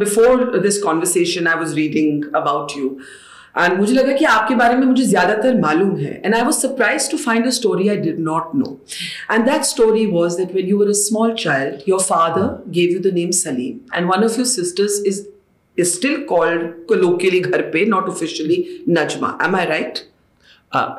Before this conversation I was reading about you and मुझे लगा कि आपके बारे में मुझे ज़्यादातर मालूम है। And I was surprise to find a story I did not know and that story was that when you were a small child your father gave you the name Salim and one of your sisters is is still called colloquially घर पे not officially Najma am I right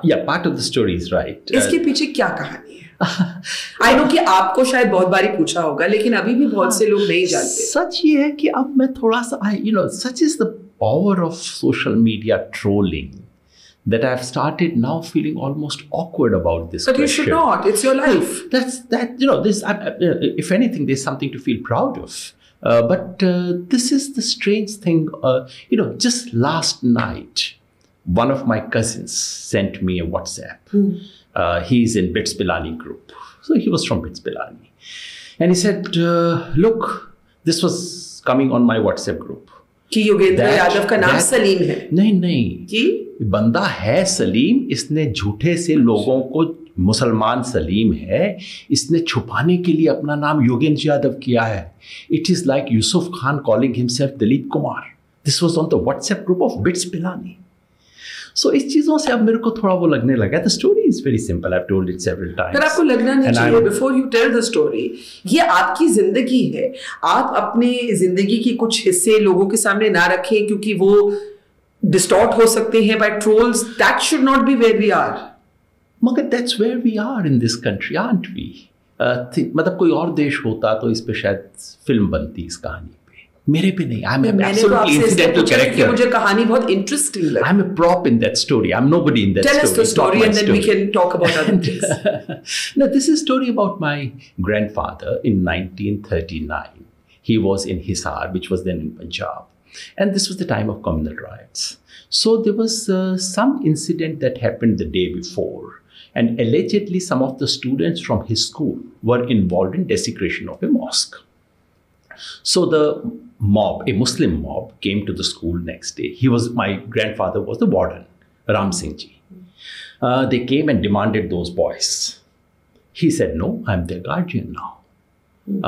या part of the story is right इसके पीछे क्या कहानी है? I know कि आपको शायद बहुत बारी पूछा होगा लेकिन अभी भी बहुत से लोग नहीं जानते सच ये है कि अब मैं थोड़ा सा I you know such is the power of social media trolling that I've started now feeling almost awkward about this. But question. you should not. It's your life. That's that. You know, this. I, I, if anything, there's something to feel proud of. Uh, but uh, this is the strange thing. Uh, you know, just last night, one of my cousins sent me a WhatsApp. Uh, he's in Bits Pilani group, so he was from Bits Pilani, and he said, uh, "Look, this was coming on my WhatsApp group." कि योगेंद्र यादव का नाम that- Salim है। नहीं नहीं। कि? बंदा है सलीम इसने झूठे से लोगों को मुसलमान सलीम है इसने छुपाने के लिए अपना नाम योगेंद्र यादव किया है। It is like Yusuf Khan calling himself Dilip Kumar this was on the WhatsApp group of BITS Pilani so इस चीज़ों से अब मेरे को थोड़ा वो लगने लगा the story is very simple I told it several पर आपको लगना नहीं And चाहिए before you tell the story ये आपकी ज़िंदगी है। आप अपने ज़िंदगी के कुछ हिस्से लोगों के सामने ना रखें क्योंकि वो डिस्टॉर्ट हो सकते हैं by trolls that should not be where we are मगर that's where we are in this country aren't we मतलब कोई और देश होता तो इस पे शायद फ़िल्म बनती इस कहानी। मेरे पे नहीं आई एम मैंने तो एब्सोल्युटली आपसे इसलिए incidental पूछा क्योंकि character मुझे कहानी बहुत इंटरेस्टिंग लगी I'm a prop in that story. I'm nobody in that tell story. us the It's not story my and then we story. can talk about other things no, this is a story about my grandfather in 1939. He was in Hisar, which was then in Punjab. And this was the time of communal riots. So there was uh, some incident that happened the day before. And allegedly, some of the students from his school were involved in desecration of a mosque. So the mob, a Muslim mob, came to the school next day. He was my grandfather was the warden, Ram Singh ji. Uh, they came and demanded those boys. He said, "No, I'm their guardian now."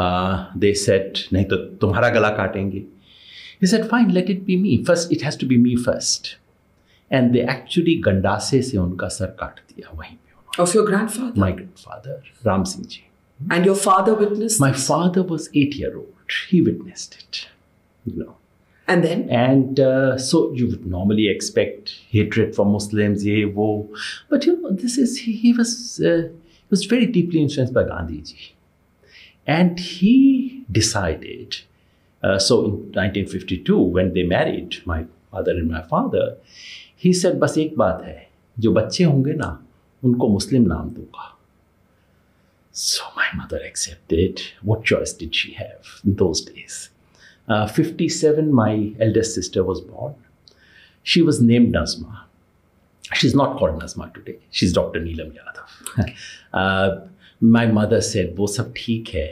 Uh, they said, "नहीं तो तुम्हारा गला काटेंगे." He said, "Fine, let it be me. First, it has to be me first." And they actually गंडासे से उनका सर काट दिया वहीं पे उन्होंने. of your grandfather My grandfather, Ram Singh ji. and your father witnessed My this? father was eight year old. He witnessed it. You know. and then And uh, so you would normally expect hatred for Muslims, ye, wo. But you know, this is, he, he was, uh, he was very deeply influenced by Gandhi ji. And he decided, uh, so in 1952, when they married, my mother and my father, he said, बस एक बात है, जो बच्चे होंगे ना, उनको मुस्लिम नाम दूंगा. So my mother accepted. What choice did she have in those days? Uh, 57, my eldest sister was born. She was named Nazma. She's not called Nazma today. She's Dr. Neelam Yadav. uh, my mother said, वो सब ठीक है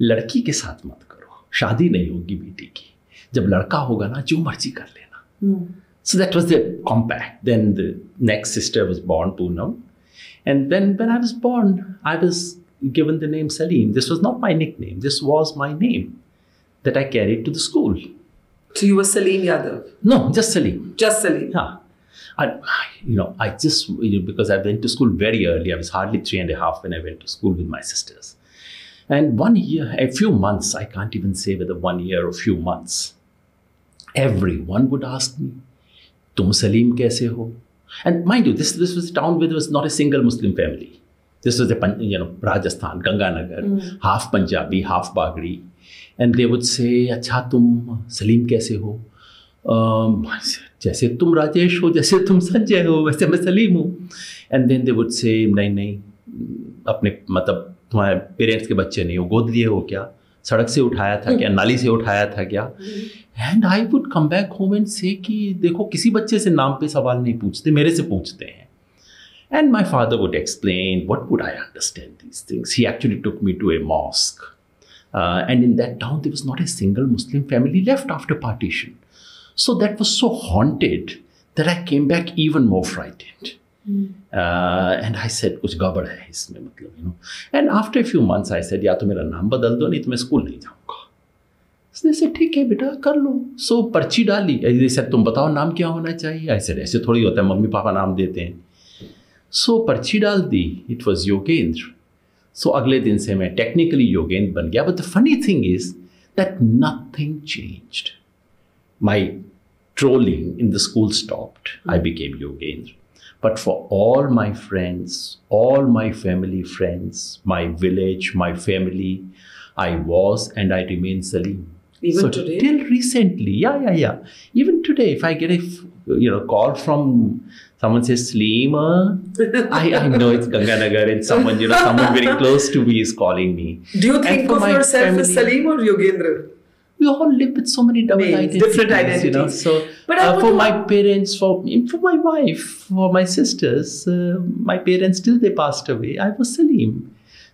लड़की के साथ मत करो शादी नहीं होगी बेटी की जब लड़का होगा ना जो मर्जी कर लेना so that was the compact. Then the next sister was born, Poonam. And then when I was born, I was given the name Salim. This was not my nickname. This was my name that I carried to the school. so you were Salim Yadav No, just Salim. just Salim Yeah. I, you know, I just, you know, because I went to school very early. I was hardly three and a half when I went to school with my sisters. And one year, a few months, I can't even say whether one year or a few months, everyone would ask me, Tum Salim kaise ho? And mind you, this, this was a town where there was not a single Muslim family. This was a, you know, Rajasthan, Ganganagar, hmm. half Punjabi, half Bagri. And they would say, अच्छा तुम सलीम कैसे हो? Um, जैसे तुम राजेश हो जैसे तुम संजय हो वैसे मैं सलीम हूँ. एंड देन दे वुड से नहीं नहीं अपने मतलब तुम्हारे पेरेंट्स के बच्चे नहीं हो गोद लिए हो क्या? सड़क से उठाया था क्या? नाली से उठाया था क्या? And I would come back home and say कि देखो किसी बच्चे से नाम पे सवाल नहीं पूछते मेरे से पूछते हैं. And my father would explain, what would I understand these things? He actually took me to a mosque. Uh, and in that town, there was not a single Muslim family left after partition. So that was so haunted that I came back even more frightened. Uh, and I said, कुछ गड़बड़ है इसमें मतलब, you know. And after a few months, I said, या तो मेरा नाम बदल दो नहीं तो मैं स्कूल नहीं जाऊँगा. जैसे ठीक है बेटा कर लो सो पर्ची डाली जैसे तुम बताओ नाम क्या होना चाहिए ऐसे ऐसे थोड़ी होता है मम्मी पापा नाम देते हैं सो पर्ची डाल दी इट वॉज योगेंद्र सो अगले दिन से मैं टेक्निकली योगेंद्र बन गया but the funny thing is that nothing change my trolling in the school stopped I became Yogendra but for all my friends all my family friends my village my family I was and I remain Salim So today? till recently, yeah, yeah, yeah. Even today, if I get a you know call from someone says Salima, I, I know it's Ganganagar and someone you know someone very close to me is calling me. Do you think for of yourself as family- Salim or Yogendra? we all live with so many double identities, different You know? identities. So, But uh, for my parents, for for my wife, for my sisters, uh, my parents till they passed away, I was Salim.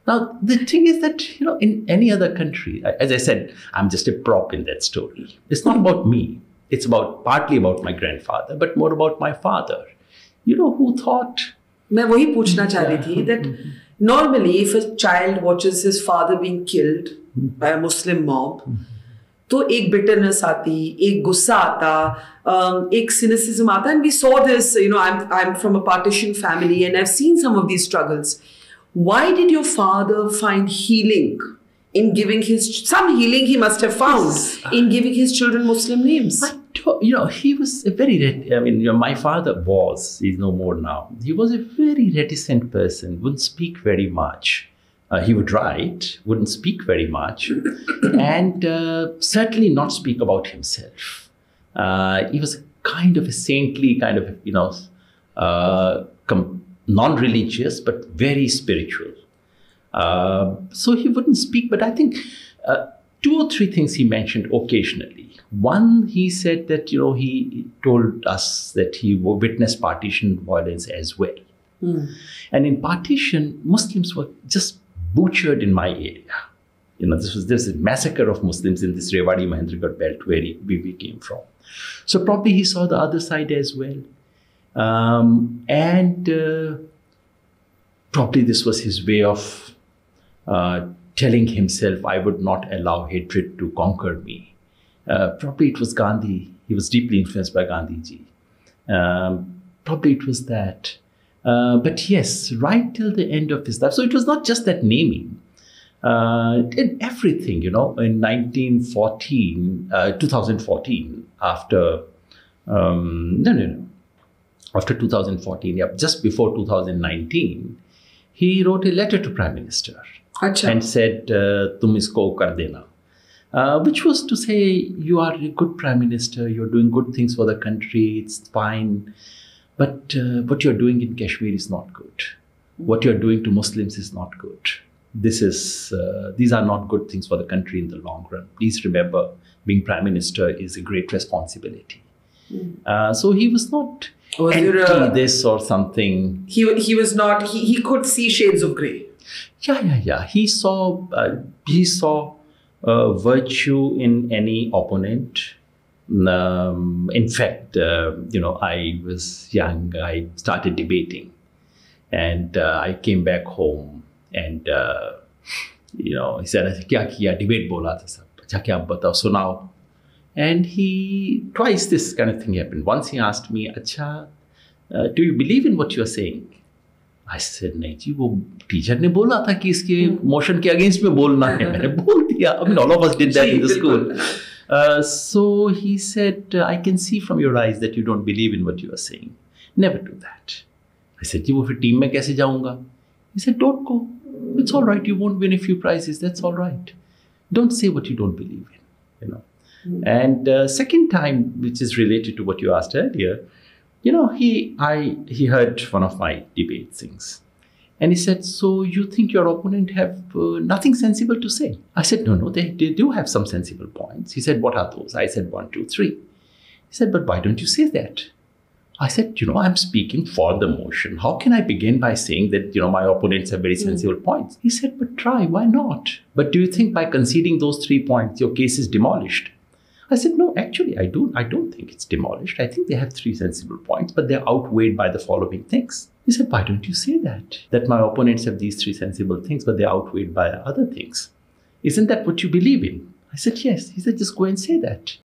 Now the thing is that you know, in any other country, as I said, I'm just a prop in that story. It's not about me. It's about partly about my grandfather, but more about my father You know who thought मैं वही पूछना चाह रही थी that normally if a child watches his father being killed by a Muslim mob तो एक bitterness आती एक गुस्सा आता um, एक cynicism आता and we saw this you know I'm I'm from a partition family and I've seen some of these struggles why did your father find healing in giving his some healing he must have found in giving his children Muslim names I don't, You know, he was a very, I mean, you know, my father was, he's no more now. He was a very reticent person, wouldn't speak very much. Uh, he would write, wouldn't speak very much, and uh, certainly not speak about himself. Uh, he was kind of a saintly, kind of, you know, uh, com- non religious, but very spiritual. Uh, so he wouldn't speak, but I think uh, two or three things he mentioned occasionally. One, he said that you know he told us that he witnessed partition violence as well, and in partition, Muslims were just butchered in my area. You know, this was this massacre of Muslims in this Rewadi Mahendragarh belt where he, we, we came from. So probably he saw the other side as well, um, and. Uh, probably this was his way of uh, telling himself, I would not allow hatred to conquer me. Uh, probably it was Gandhi. He was deeply influenced by Gandhiji. Um, probably it was that. Uh, but yes, right till the end of his life. So it was not just that naming. Uh, in everything, you know, in 1914, uh, 2014, after, um, no, no, no, after 2014, yeah, just before 2019, he wrote a letter to Prime Minister अच्छा and said, uh, "Tum isko kar dena," uh, which was to say, "You are a good Prime Minister. You're doing good things for the country. It's fine, but uh, what you're doing in Kashmir is not good. What you're doing to Muslims is not good. This is uh, these are not good things for the country in the long run. Please remember, being Prime Minister is a great responsibility." Uh, so he was not Was anti there a- this or something. he he was not he, he could see shades of gray Yeah, yeah, yeah. He saw uh, he saw uh, virtue in any opponent. Um, in fact, uh, you know, I was young. I started debating, and uh, I came back home, and uh, you know, he said, "क्या किया? Debate बोला था सब. अच्छा क्या आप बताओ सुनाओ." And he twice this kind of thing happened. Once he asked me, "अच्छा, uh, do you believe in what you are saying?" I said नहीं जी वो टीचर ने बोला था कि इसके हम्म। मोशन के अगेंस्ट में बोलना है। मैंने बोल दिया। I mean all of us did that in the school so he said I can see from your eyes that you don't believe in what you are saying never do that I said जी वो फिर team में कैसे जाऊँगा? He said don't go it's all right you won't win if you prizes that's all right don't say what you don't believe in you know and second time which is related to what you asked earlier you know he i he heard one of my debate things. And he said so you think your opponent have uh, nothing sensible to say? I said no no they, they do have some sensible points. He said what are those? I said one two three. He said but why don't you say that? I said you know i'm speaking for the motion. How can i begin by saying that you know my opponents have very sensible points? He said but try why not? But do you think by conceding those three points your case is demolished I said, no, actually, I don't. I don't think it's demolished. I think they have three sensible points, but they're outweighed by the following things. He said, why don't you say that? That my opponents have these three sensible things, but they're outweighed by other things. Isn't that what you believe in? I said, Yes. He said, Just go and say that.